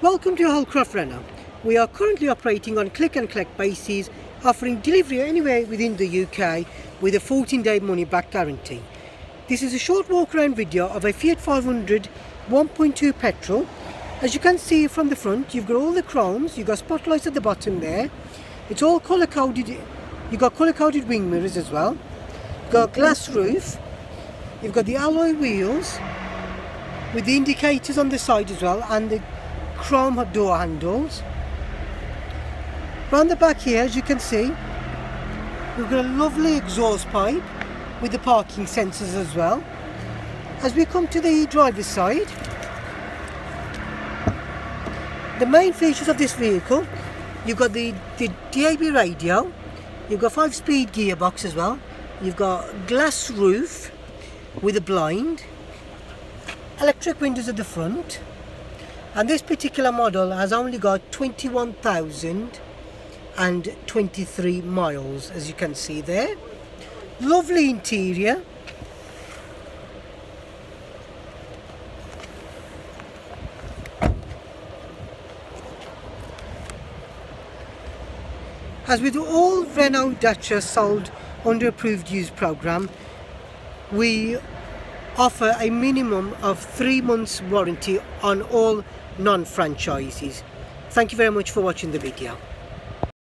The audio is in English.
Welcome to Holdcroft Renault. We are currently operating on click and collect basis, offering delivery anywhere within the UK with a 14 day money back guarantee. This is a short walk around video of a Fiat 500 1.2 petrol. As you can see from the front, you've got all the chromes, you've got spotlights at the bottom there. It's all colour coded, you've got colour coded wing mirrors as well. You've got glass roof, you've got the alloy wheels with the indicators on the side as well and the chrome door handles. Round the back here, as you can see, we've got a lovely exhaust pipe with the parking sensors as well. As we come to the driver's side, the main features of this vehicle, you've got the, the DAB radio, you've got 5-speed gearbox as well, you've got glass roof with a blind, electric windows at the front, and this particular model has only got 21,023 miles as you can see there. Lovely interior. As with all Renault Dacia sold under approved use program, we offer a minimum of three months warranty on all non-franchises. Thank you very much for watching the video.